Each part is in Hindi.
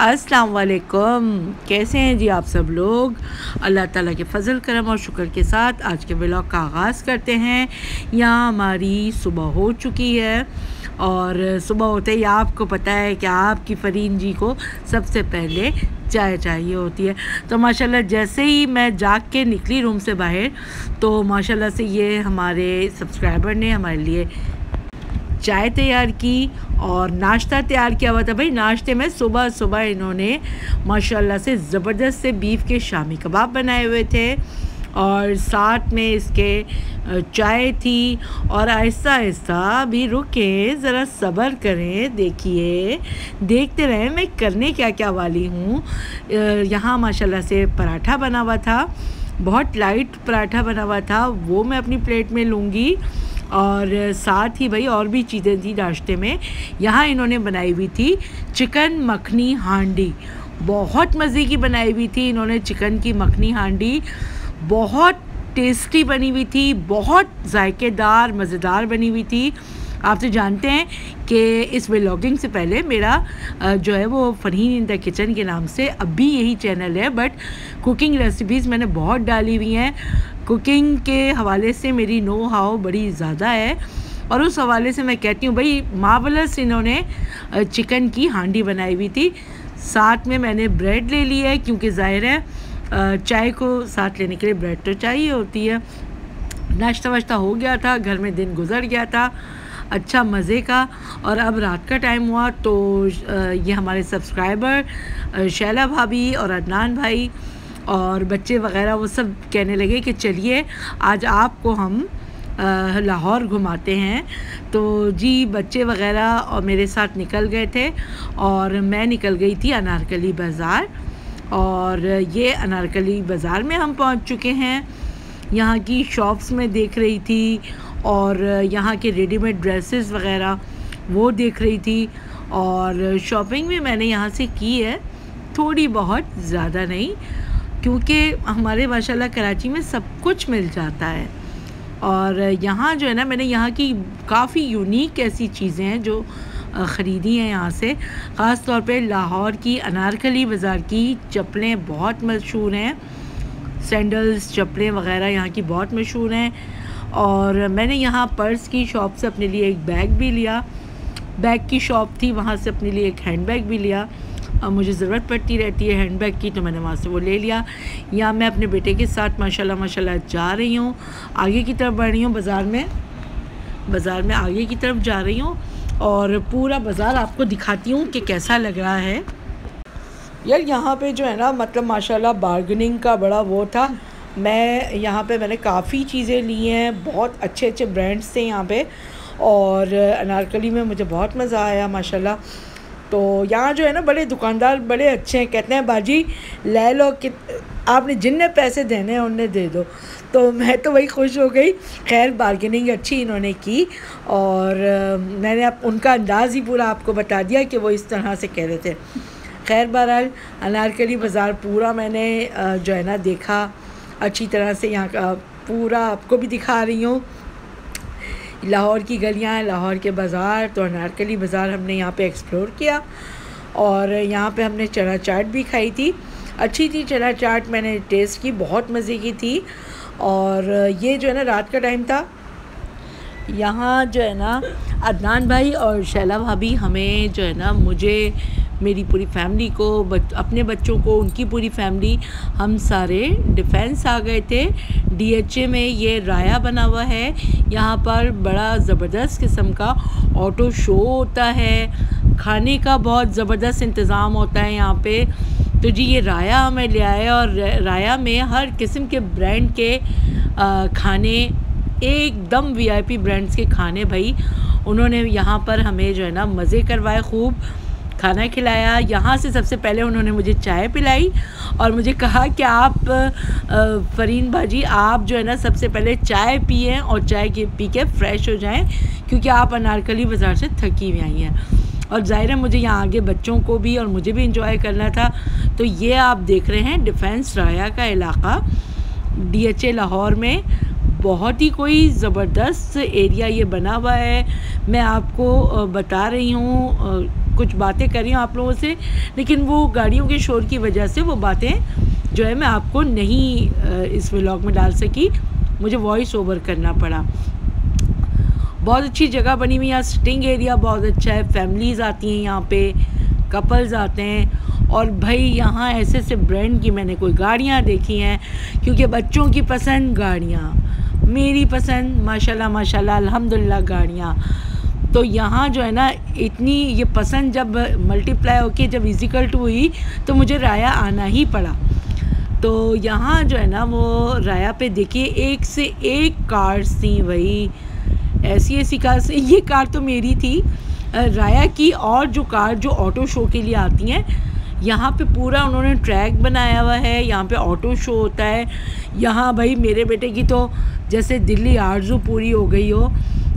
अस्सलाम वालेकुम। कैसे हैं जी आप सब लोग? अल्लाह ताला के फ़ज़ल, करम और शुक्र के साथ आज के ब्लॉग का आगाज़ करते हैं। यहाँ हमारी सुबह हो चुकी है और सुबह होते ही आपको पता है कि आपकी फ़रीन जी को सबसे पहले चाय चाहिए होती है। तो माशाल्लाह जैसे ही मैं जाग के निकली रूम से बाहर तो माशाल्लाह से ये हमारे सब्सक्राइबर ने हमारे लिए चाय तैयार की और नाश्ता तैयार किया हुआ था। भाई, नाश्ते में सुबह सुबह इन्होंने, माशाल्लाह से ज़बरदस्त से बीफ के शामी कबाब बनाए हुए थे और साथ में इसके चाय थी और आहिस्ता आहिस्ता भी रुके, ज़रा सब्र करें, देखिए, देखते रहें मैं करने क्या क्या वाली हूँ। यहाँ माशाल्लाह से पराठा बना हुआ था, बहुत लाइट पराठा बना हुआ था, वो मैं अपनी प्लेट में लूँगी। और साथ ही भाई और भी चीज़ें थी नाश्ते में। यहाँ इन्होंने बनाई हुई थी चिकन मखनी हांडी। बहुत मज़े की बनाई हुई थी इन्होंने चिकन की मखनी हांडी। बहुत टेस्टी बनी हुई थी, बहुत जायकेदार, मज़ेदार बनी हुई थी। आप तो जानते हैं कि इस व्लॉगिंग से पहले मेरा जो है वो फ़रहीन इन द किचन के नाम से अभी यही चैनल है बट कुकिंग रेसिपीज़ मैंने बहुत डाली हुई हैं। कुकिंग के हवाले से मेरी नो हाउ बड़ी ज़्यादा है और उस हवाले से मैं कहती हूँ, भाई मावलस इन्होंने चिकन की हांडी बनाई हुई थी। साथ में मैंने ब्रेड ले ली है, क्योंकि ज़ाहिर है चाय को साथ लेने के लिए ब्रेड तो चाहिए होती है। नाश्ता वाश्ता हो गया था, घर में दिन गुजर गया था। अच्छा मज़े का। और अब रात का टाइम हुआ तो ये हमारे सब्सक्राइबर शैला भाभी और अदनान भाई और बच्चे वगैरह, वो सब कहने लगे कि चलिए, आज आपको हम लाहौर घुमाते हैं। तो जी, बच्चे वगैरह और मेरे साथ निकल गए थे और मैं निकल गई थी अनारकली बाज़ार। और ये अनारकली बाज़ार में हम पहुँच चुके हैं। यहाँ की शॉप्स में देख रही थी और यहाँ के रेडीमेड ड्रेसेस वगैरह, वो देख रही थी। और शॉपिंग भी मैंने यहाँ से की है। थोड़ी बहुत, ज़्यादा नहीं, क्योंकि हमारे माशाल्लाह कराची में सब कुछ मिल जाता है। और यहाँ जो है ना, मैंने यहाँ की काफ़ी यूनिक ऐसी चीज़ें हैं जो ख़रीदी हैं यहाँ से। ख़ास तौर पे लाहौर की, अनारकली बाज़ार की चप्पलें बहुत मशहूर हैं। सैंडल्स, चप्पलें वगैरह यहाँ की बहुत मशहूर हैं। और मैंने यहाँ पर्स की शॉप से अपने लिए एक बैग भी लिया। बैग की शॉप थी, वहाँ से अपने लिए एक हैंड बैग भी लिया। अब मुझे ज़रूरत पड़ती रहती है हैंड बैग की तो मैंने वहाँ से वो ले लिया। या मैं अपने बेटे के साथ, माशाल्लाह माशाल्लाह, जा रही हूँ। आगे की तरफ़ बढ़ रही हूँ बाज़ार में। बाज़ार में आगे की तरफ़ जा रही हूँ और पूरा बाज़ार आपको दिखाती हूँ कि कैसा लग रहा है। यार, यहाँ पे जो है ना मतलब माशाल्लाह बार्गेनिंग का बड़ा वो था। मैं यहाँ पे मैंने काफ़ी चीज़ें ली हैं, बहुत अच्छे अच्छे ब्रांड्स थे यहाँ पे और अनारकली में मुझे बहुत मज़ा आया, माशाल्लाह। तो यहाँ जो है ना, बड़े दुकानदार बड़े अच्छे हैं, कहते हैं, बाजी, ले लो कि आपने जिनने पैसे देने हैं, उनने दे दो। तो मैं तो वही खुश हो गई। खैर बार्गेनिंग अच्छी इन्होंने की और मैंने आप, उनका अंदाज़ ही पूरा आपको बता दिया कि वो इस तरह से कह रहे थे। खैर, बहरहाल, अनारकली बाज़ार पूरा मैंने जो है ना, देखा अच्छी तरह से यहाँ का पूरा आपको भी दिखा रही हूँ। लाहौर की गलियाँ लाहौर के बाज़ार तो अनारकली बाज़ार हमने यहाँ पे एक्सप्लोर किया और यहाँ पे हमने चना चाट भी खाई थी। अच्छी थी चना चाट, मैंने टेस्ट की, बहुत मज़े की थी और ये जो है ना रात का टाइम था, यहाँ जो है ना अदनान भाई और शैला भाभी हमें जो है ना मुझे मेरी पूरी फैमिली को बच, अपने बच्चों को उनकी पूरी फैमिली हम सारे डिफेंस आ गए थे। डीएचए में ये राया बना हुआ है। यहाँ पर बड़ा ज़बरदस्त किस्म का ऑटो शो होता है। खाने का बहुत ज़बरदस्त इंतज़ाम होता है यहाँ पे। तो जी ये राया हमें ले आया और राया में हर किस्म के ब्रांड के खाने एकदम वीआईपी ब्रांड्स के खाने भाई उन्होंने यहाँ पर हमें जो है ना मज़े करवाए खूब। खाना खिलाया। यहाँ से सबसे पहले उन्होंने मुझे चाय पिलाई और मुझे कहा कि आप फ़रीन भाजी, आप जो है ना, सबसे पहले चाय पिए और चाय के पी के फ़्रेश हो जाएँ, क्योंकि आप अनारकली बाज़ार से थकी हुई आई हैं। और ज़ाहिर है, मुझे यहाँ आगे बच्चों को भी और मुझे भी इंजॉय करना था। तो ये आप देख रहे हैं डिफेंस राया का इलाका डीएचए लाहौर में। बहुत ही कोई ज़बरदस्त एरिया ये बना हुआ है। मैं आपको बता रही हूँ कुछ बातें कर आप लोगों से, लेकिन वो गाड़ियों के शोर की वजह से वो बातें जो है मैं आपको नहीं इस व्लॉग में डाल सकी। मुझे वॉइस ओवर करना पड़ा। बहुत अच्छी जगह बनी हुई यहाँ सिटिंग एरिया बहुत अच्छा है फैमिलीज़ आती हैं यहाँ पे कपल्स आते हैं। और भाई यहाँ ऐसे ऐसे ब्रांड की मैंने कोई गाड़ियाँ देखी हैं, क्योंकि बच्चों की पसंद गाड़ियाँ, मेरी पसंद, माशाल्लाह माशाल्लाह अल्हम्दुलिल्लाह गाड़ियाँ। तो यहाँ जो है ना, इतनी ये पसंद जब मल्टीप्लाई होके जब इजिकल टू हुई तो मुझे राया आना ही पड़ा। तो यहाँ जो है ना, वो राया पे देखिए, एक से एक कार्स थी वही ऐसी ऐसी कार से ये कार तो मेरी थी। राया की और जो कार जो ऑटो शो के लिए आती हैं, यहाँ पे पूरा उन्होंने ट्रैक बनाया हुआ है, यहाँ पे ऑटो शो होता है। यहाँ भाई मेरे बेटे की तो जैसे दिल्ली आरज़ू पूरी हो गई हो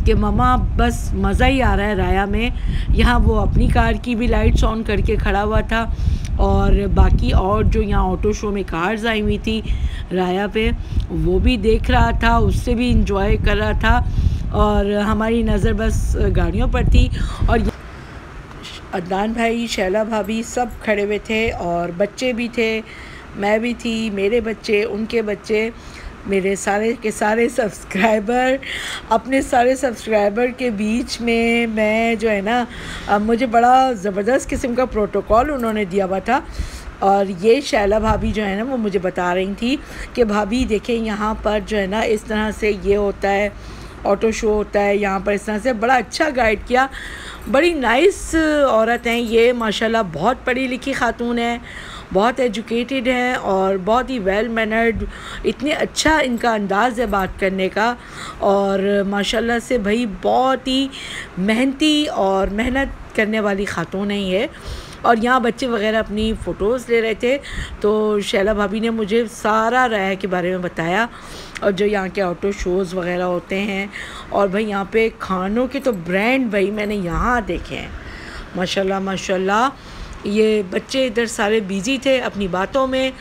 कि ममा बस मज़ा ही आ रहा है राया में। यहाँ वो अपनी कार की भी लाइट्स ऑन करके खड़ा हुआ था और बाकी और जो यहाँ ऑटो शो में कार्स आई हुई थी राया पे, वो भी देख रहा था, उससे भी इंजॉय कर रहा था और हमारी नज़र बस गाड़ियों पर थी और अदनान भाई, शैला भाभी सब खड़े हुए थे और बच्चे भी थे, मैं भी थी, मेरे बच्चे, उनके बच्चे। मेरे सारे के सारे सब्सक्राइबर अपने सारे सब्सक्राइबर के बीच में मैं जो है ना मुझे बड़ा ज़बरदस्त किस्म का प्रोटोकॉल उन्होंने दिया हुआ था। और ये शैला भाभी जो है ना, वो मुझे बता रही थी कि भाभी देखें यहाँ पर जो है ना, इस तरह से ये होता है ऑटो शो होता है, यहाँ पर इस तरह से बड़ा अच्छा गाइड किया। बड़ी नाइस औरत हैं ये, माशाल्लाह बहुत पढ़ी लिखी खातून है। बहुत एजुकेटेड हैं और बहुत ही वेल मैनर्ड इतने अच्छा इनका अंदाज़ है बात करने का। और माशाल्लाह से भाई बहुत ही मेहनती और मेहनत करने वाली खातून है ये। और यहाँ बच्चे वगैरह अपनी फ़ोटोज़ ले रहे थे तो शैला भाभी ने मुझे सारा राय के बारे में बताया। और जो यहाँ के ऑटो शोज़ वगैरह होते हैं, और भाई यहाँ पे खानों के तो ब्रांड भाई मैंने यहाँ देखे हैं। माशाल्लाह माशाल्लाह। ये बच्चे इधर सारे बिज़ी थे, अपनी बातों में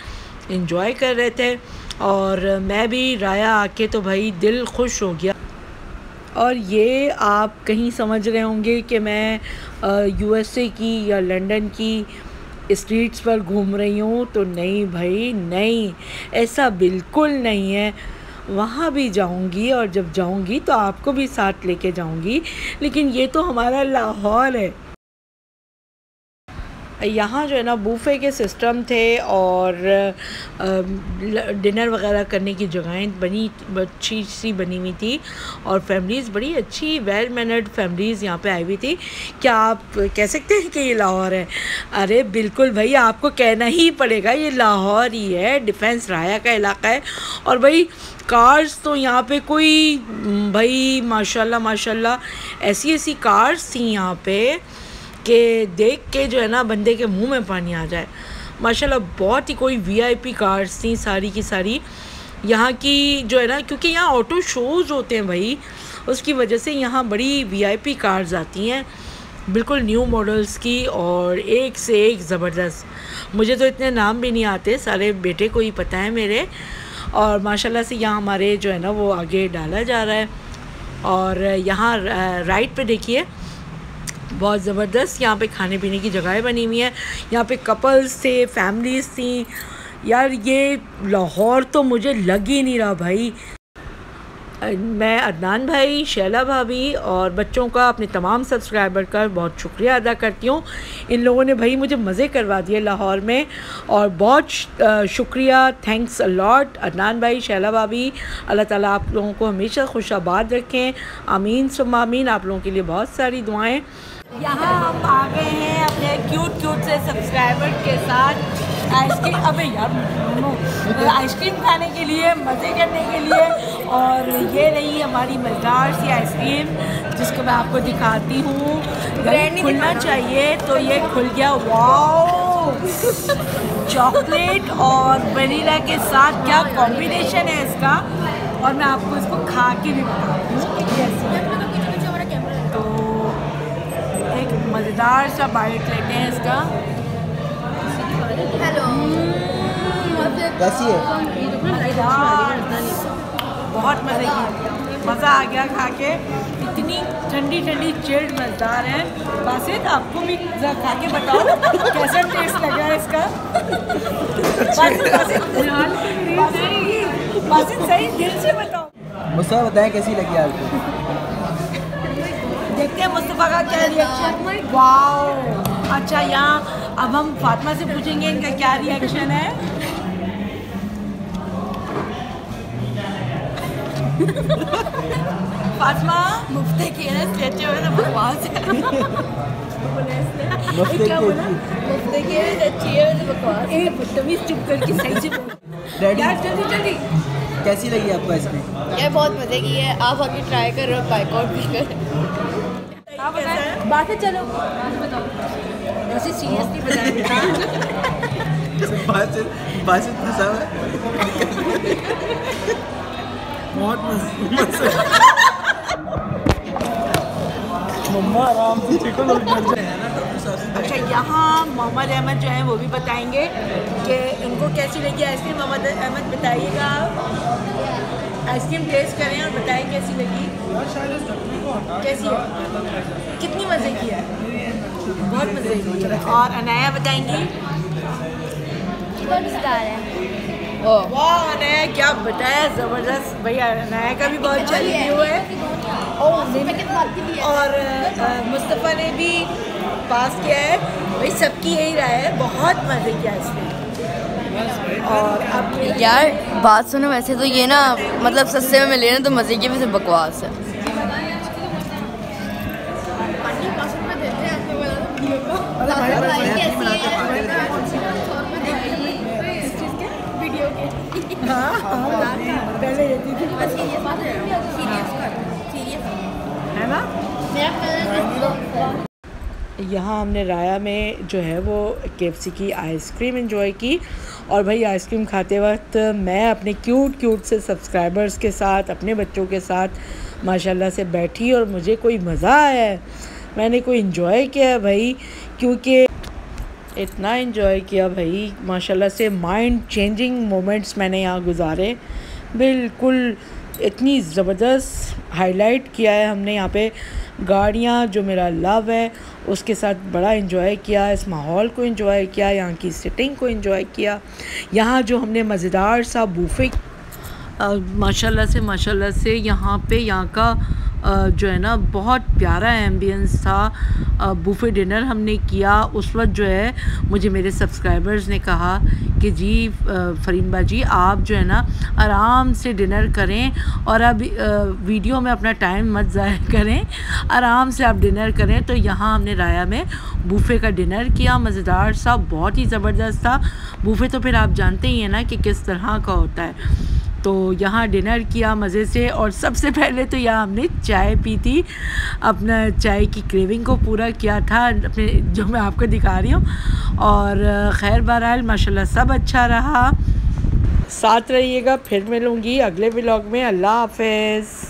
इंजॉय कर रहे थे और मैं भी, राया आके तो भाई दिल खुश हो गया। और ये आप कहीं समझ रहे होंगे कि मैं यूएसए की या लंदन की स्ट्रीट्स पर घूम रही हूँ तो नहीं भाई, नहीं, ऐसा बिल्कुल नहीं है। वहाँ भी जाऊँगी और जब जाऊँगी तो आपको भी साथ लेके जाऊँगी, लेकिन ये तो हमारा लाहौर है। यहाँ जो है ना बूफे के सिस्टम थे और डिनर वगैरह करने की जगहें बनी अच्छी सी बनी हुई थी और फैमिलीज़ बड़ी अच्छी वेल मैनर्ड फैमिलीज़ यहाँ पे आई हुई थी। क्या आप कह सकते हैं कि ये लाहौर है? अरे, बिल्कुल भाई, आपको कहना ही पड़ेगा, ये लाहौर ही है डिफेंस राया का इलाका है। और भाई कार्स तो यहाँ पे कोई, भाई, माशाल्लाह माशाल्लाह ऐसी ऐसी कार्स थी यहाँ पे। कि, देख के जो है ना, बंदे के मुँह में पानी आ जाए। माशाल्लाह, बहुत ही कोई वीआईपी कार्स थी, सारी की सारी। यहाँ की जो है ना, क्योंकि यहाँ ऑटो शोज़ होते हैं भाई, उसकी वजह से यहाँ बड़ी वीआईपी कार्स आती हैं। बिल्कुल न्यू मॉडल्स की और एक से एक ज़बरदस्त। मुझे तो इतने नाम भी नहीं आते, सारे बेटे को ही पता है मेरे। और माशाल्लाह से यहाँ हमारे जो है ना, वो आगे डाला जा रहा है। और यहाँ राइट पे देखिए बहुत ज़बरदस्त यहाँ पे खाने पीने की जगहें बनी हुई हैं। यहाँ पे कपल्स थे फैमिलीज़ थी। यार, ये लाहौर तो मुझे लग ही नहीं रहा भाई। मैं अदनान भाई, शैला भाभी और बच्चों का अपने तमाम सब्सक्राइबर का बहुत शुक्रिया अदा करती हूँ। इन लोगों ने भाई मुझे मज़े करवा दिए लाहौर में और बहुत शुक्रिया। थैंक्स अलॉट अदनान भाई, शैला भाभी। अल्लाह ताला आप लोगों को हमेशा खुश आबाद रखें। आमीन सुम आमीन। आप लोगों के लिए बहुत सारी दुआएँ। यहाँ हम आ गए हैं अपने क्यूट क्यूट से सब्सक्राइबर के साथ आइसक्रीम अबे यार आइसक्रीम खाने के लिए मज़े करने के लिए और ये रही हमारी मज़ेदार सी आइसक्रीम जिसको मैं आपको दिखाती हूँ। खुलना चाहिए तो ये खुल गया वाओ चॉकलेट और वनीला के साथ क्या कॉम्बिनेशन है इसका? और मैं आपको इसको खा के भी बताती मज़ेदार सा बाइट लेते हैं इसका। हेलो। कैसी है? मज़ेदार बहुत मज़े की। मज़ा आ गया खा के। इतनी ठंडी ठंडी चिल्ड मज़ेदार है। बासित आपको भी खा के बताओ कैसा टेस्ट लगा है इसका? बासित बासित। बासित सही दिल से बताओ। मुस्तफ़ा बताएँ कैसी लगी आपको? देखते हैं मुस्तफ़ा का क्या रिएक्शन वाओ अच्छा यहाँ अब हम फातिमा से पूछेंगे इनका क्या रिएक्शन है। फातिमा मुफ्ते की है ना स्टेचू तो बकवास है मुफ्ते क्या की बोला? अच्छी। बकवास ए बदतमीज चुप करके सही से यार जल्दी जल्दी। कैसी लगी आपको आइसक्रीम ये बहुत मज़े की है आप आके ट्राई करो और बाइकआउट भी करें। हाँ बताएँ। बातें चलो। सीरियसली बताएँ। बेटा बासित बासित फंसा हुआ बहुत मम्मा आराम से अच्छा यहाँ मोहम्मद अहमद जो है वो भी बताएँगे कि इनको कैसी लगी आइसक्रीम मोहम्मद अहमद बताइएगा। आप आइसक्रीम टेस्ट करें और बताएँ कैसी लगी। कैसी है? कितनी मज़े की है? बहुत मज़े की है। और अनाया बताएँगी? बहुत मज़ेदार है। वाह अनाया क्या बताया ज़बरदस्त। भैया अनाया का भी बहुत अच्छा रिव्यू है। और अ, मुस्तफ़ा ने भी पास किया है। भाई सबकी यही राय है। बहुत मज़े किया इसने। और अब यार बात सुनो वैसे तो ये ना मतलब सस्ते में मिले ना तो मज़े की वैसे बकवास है हाँ हाँ पहले रहती थी। है। ना? यहाँ हमने राया में जो है वो के की आइसक्रीम एंजॉय की। और भाई आइसक्रीम खाते वक्त मैं अपने क्यूट क्यूट से सब्सक्राइबर्स के साथ अपने बच्चों के साथ माशाल्लाह से बैठी और मुझे कोई मज़ा आया है। मैंने कोई इन्जॉय किया है भाई। क्योंकि इतना इन्जॉय किया भाई। माशाल्लाह से माइंड चेंजिंग मोमेंट्स मैंने यहाँ गुजारे। बिल्कुल इतनी ज़बरदस्त हाईलाइट किया है हमने यहाँ पे। गाड़ियाँ, जो मेरा लव है, उसके साथ बड़ा इन्जॉय किया। इस माहौल को इन्जॉय किया, यहाँ की सिटिंग को इन्जॉय किया। यहाँ जो हमने मज़ेदार सा बूफे माशाल्लाह से माशाल्लाह से यहाँ पे यहाँ का जो है ना, बहुत प्यारा एम्बियंस था। बूफे डिनर हमने किया। उस वक्त जो है, मुझे मेरे सब्सक्राइबर्स ने कहा कि जी फरीन बाजी, आप जो है ना, आराम से डिनर करें और अब वीडियो में अपना टाइम मत ज़ाया करें। आराम से आप डिनर करें। तो यहाँ हमने राया में बूफे का डिनर किया। मज़ेदार सा, बहुत ही ज़बरदस्त था। बूफे तो फिर आप जानते ही हैं ना कि किस तरह का होता है। तो यहाँ डिनर किया मज़े से और सबसे पहले तो यहाँ हमने चाय पी थी। अपना चाय की क्रेविंग को पूरा किया था, अपने जो मैं आपको दिखा रही हूँ। और, खैर बहरहाल, माशाल्लाह सब अच्छा रहा। साथ रहिएगा, फिर मिलूँगी अगले ब्लॉग में। अल्लाह हाफिज़।